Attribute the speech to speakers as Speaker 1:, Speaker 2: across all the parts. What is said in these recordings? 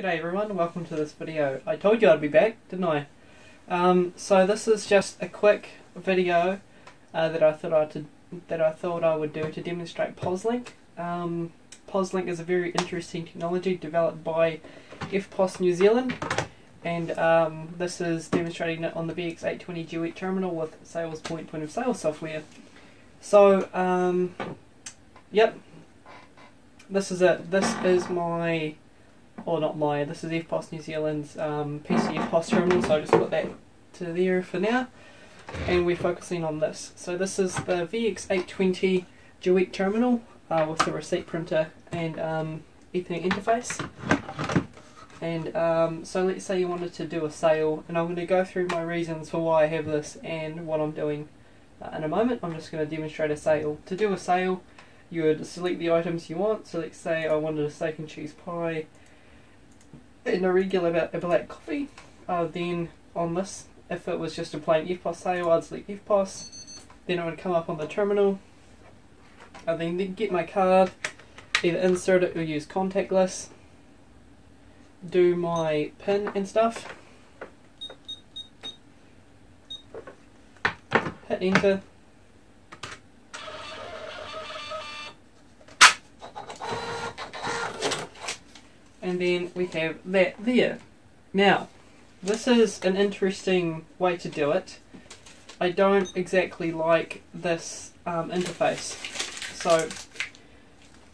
Speaker 1: G'day everyone, welcome to this video. I told you I'd be back, didn't I? Um, so this is just a quick video uh, that I thought I to, that I thought I would do to demonstrate POSLink. Um, POSLink is a very interesting technology developed by EFTPOS New Zealand, and um, this is demonstrating it on the VX820 Duet terminal with SalesPoint point of sale software. So, um, yep, this is it. This is my or not my, this is EFTPOS New Zealand's um, PC EFTPOS terminal, so I'll just put that to there for now. And we're focusing on this. So this is the VX820 Duet terminal uh, with the receipt printer and um, Ethernet interface. And um, so let's say you wanted to do a sale, and I'm going to go through my reasons for why I have this and what I'm doing uh, in a moment. I'm just going to demonstrate a sale. To do a sale, you would select the items you want. So let's say I wanted a steak and cheese pie, in a regular a black coffee. Uh, then on this, if it was just a plain EFTPOS sale, I'd select EFTPOS. Then it would come up on the terminal. I then get my card, either insert it or use contactless. Do my pin and stuff. Hit enter. And then we have that there. Now, this is an interesting way to do it. I don't exactly like this um, interface. So,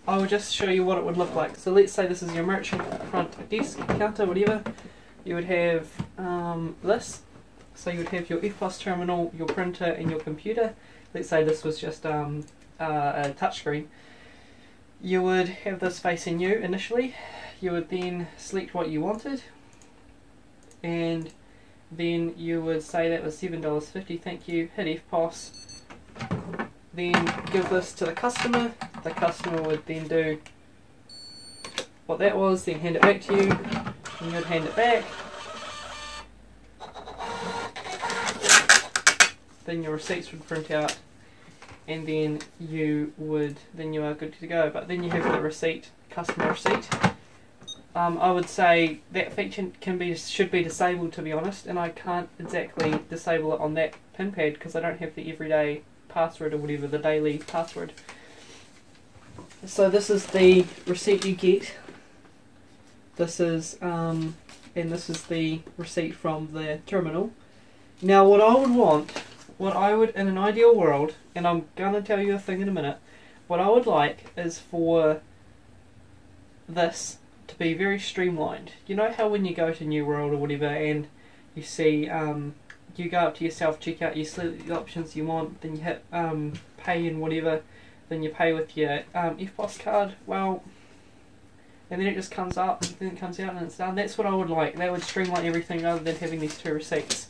Speaker 1: I will just show you what it would look like. So let's say this is your merchant front desk counter, whatever. You would have um, this. So you would have your EFTPOS terminal, your printer, and your computer. Let's say this was just um, uh, a touchscreen. You would have this facing you initially. You would then select what you wanted. And then you would say that was $7.50, thank you, hit EFTPOS, then give this to the customer, the customer would then do what that was, then hand it back to you, and you would hand it back, then your receipts would print out, and then you would, then you are good to go, but then you have the receipt, customer receipt, um, I would say that feature can be should be disabled to be honest, and I can't exactly disable it on that pin pad because I don't have the everyday password or whatever the daily password. So this is the receipt you get. This is um, and this is the receipt from the terminal. Now what I would want, what I would in an ideal world, and I'm gonna tell you a thing in a minute. What I would like is for this to be very streamlined. You know how when you go to New World or whatever and you see, um, you go up to yourself, check out your options you want, then you hit um, pay and whatever, then you pay with your um, EFTPOS card. Well, and then it just comes up, then it comes out and it's done. That's what I would like. That would streamline everything other than having these two receipts.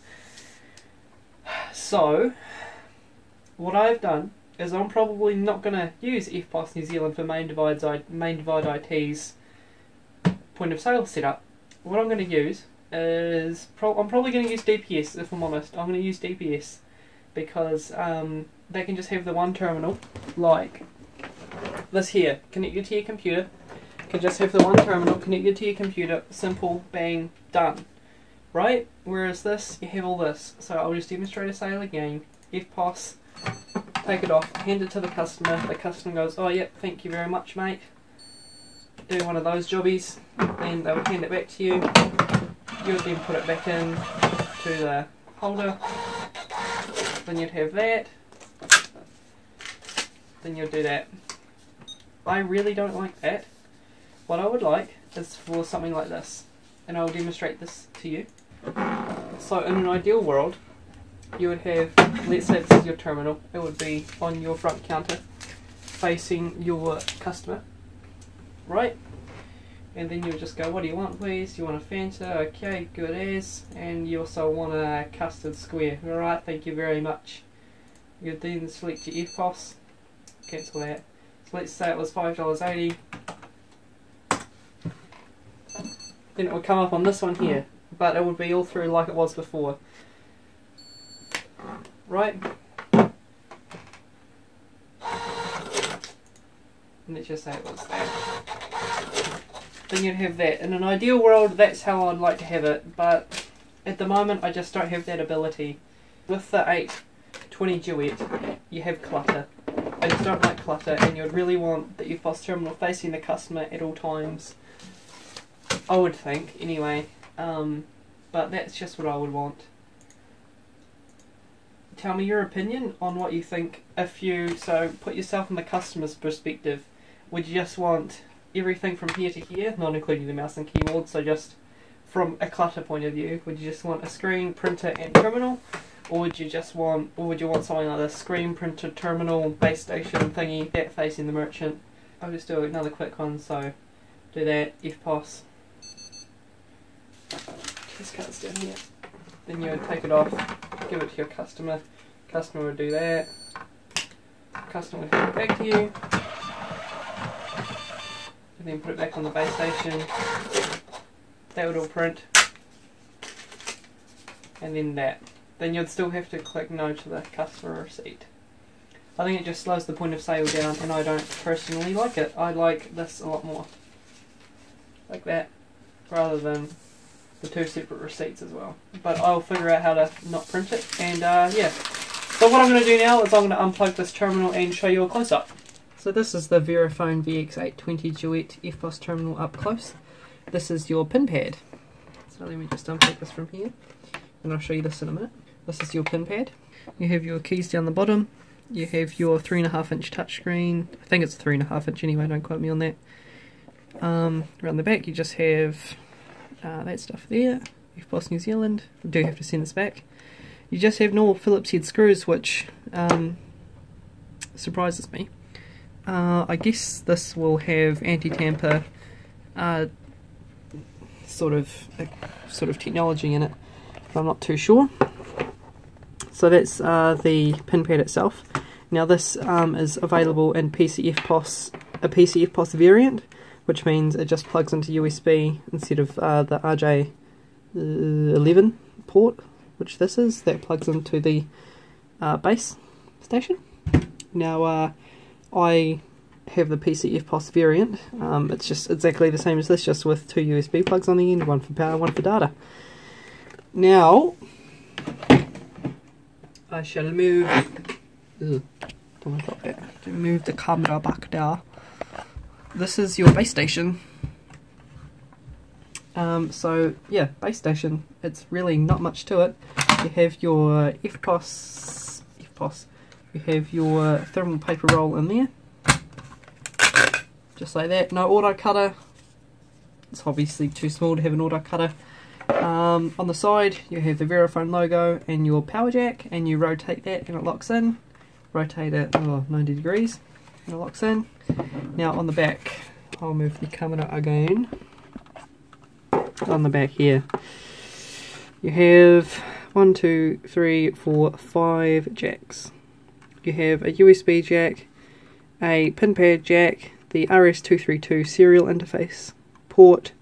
Speaker 1: So, what I've done is I'm probably not going to use EFTPOS New Zealand for main divides, I main divide IT's point of sale setup, what I'm going to use is pro I'm probably going to use DPS if I'm honest. I'm going to use DPS because um, they can just have the one terminal like this here connected to your computer. Can just have the one terminal connected to your computer. Simple, bang, done. Right? Whereas this, you have all this. So I'll just demonstrate a sale again. EFTPOS, take it off, hand it to the customer. The customer goes, oh yep, thank you very much mate do one of those jobbies, then they'll hand it back to you. You would then put it back in to the holder. Then you'd have that. Then you'd do that. I really don't like that. What I would like is for something like this. And I'll demonstrate this to you. So in an ideal world, you would have, let's say this is your terminal, it would be on your front counter facing your customer right? And then you'll just go, what do you want please? You want a Fanta? Okay, good as. And you also want a custard square. Alright, thank you very much. You then select your EFTPOS. Cancel that. So let's say it was $5.80. Then it would come up on this one here. But it would be all through like it was before. Right? Let's just say it was there. then you'd have that. In an ideal world, that's how I'd like to have it, but at the moment, I just don't have that ability. With the 820 Duet, you have clutter. I just don't like clutter, and you'd really want the EFTPOS terminal facing the customer at all times. I would think, anyway. Um, but that's just what I would want. Tell me your opinion on what you think if you, so put yourself in the customer's perspective. Would you just want everything from here to here, not including the mouse and keyboard, so just from a clutter point of view, would you just want a screen, printer and terminal? Or would you just want, or would you want something like a screen, printer, terminal, base station thingy, that facing the merchant? I'll just do another quick one, so do that, EFTPOS. This down here. Then you would take it off, give it to your customer. Customer would do that. Customer would hand it back to you. And then put it back on the base station. That would all print. And then that. Then you'd still have to click no to the customer receipt. I think it just slows the point of sale down and I don't personally like it. I like this a lot more. Like that. Rather than the two separate receipts as well. But I'll figure out how to not print it, and uh, yeah. So what I'm going to do now is I'm going to unplug this terminal and show you a close-up. So this is the Verifone VX820 Duet EFTPOS terminal up close. This is your pin pad. So let me just unplug this from here, and I'll show you this in a minute. This is your pin pad. You have your keys down the bottom. You have your 3.5 inch touchscreen. I think it's 3.5 inch anyway, don't quote me on that. Um, around the back you just have uh, that stuff there. EFTPOS New Zealand. We do have to send this back. You just have normal Phillips head screws, which um, surprises me. Uh, I guess this will have anti-tamper uh, sort of uh, sort of technology in it, I'm not too sure. So that's uh, the pin pad itself. Now this um, is available in PC EFTPOS, a PC EFTPOS variant, which means it just plugs into USB instead of uh, the RJ11 port, which this is, that plugs into the uh, base station. Now, uh, I have the PC EFTPOS variant. Um, it's just exactly the same as this, just with two USB plugs on the end, one for power, one for data. Now, I shall move. Ugh, move the camera back there this is your base station. Um, so yeah, base station. It's really not much to it. You have your EFTPOS, EFTPOS. You have your thermal paper roll in there, just like that. No auto cutter. It's obviously too small to have an auto cutter. Um, on the side, you have the Verifone logo and your power jack, and you rotate that and it locks in. Rotate it oh, 90 degrees and it locks in. Now on the back, I'll move the camera again. On the back here, you have one, two, three, four, five jacks. You have a USB jack, a pin pad jack, the RS232 serial interface, port,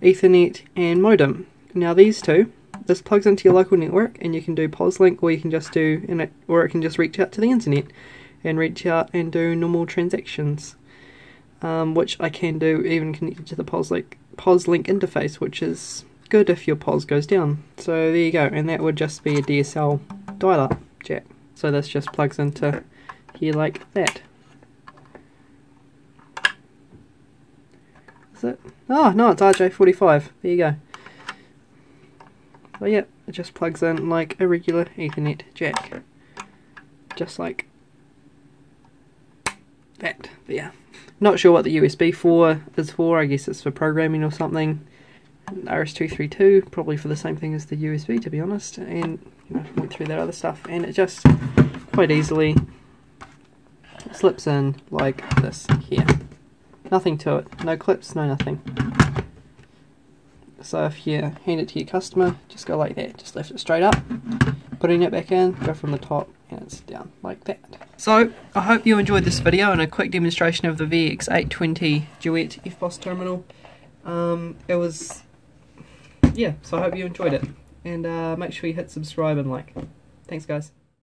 Speaker 1: Ethernet, and modem. Now these two, this plugs into your local network, and you can do POSLink, or you can just do, it, or it can just reach out to the internet and reach out and do normal transactions, um, which I can do even connected to the POSLink, POSLink interface, which is good if your POS goes down. So there you go, and that would just be a DSL dial-up jack. So this just plugs into here like that. Is it? Oh, no, it's RJ45. There you go. So yeah, it just plugs in like a regular Ethernet jack. Just like that there. Not sure what the USB 4 is for, I guess it's for programming or something. RS232, probably for the same thing as the USB to be honest, and you know, went through that other stuff, and it just quite easily slips in like this here. Nothing to it, no clips, no nothing. So if you hand it to your customer, just go like that, just lift it straight up, putting it back in, go from the top, down like that. So, I hope you enjoyed this video and a quick demonstration of the VX820 Duet EFTPOS terminal. Um, it was, yeah, so I hope you enjoyed it. And uh, make sure you hit subscribe and like. Thanks guys.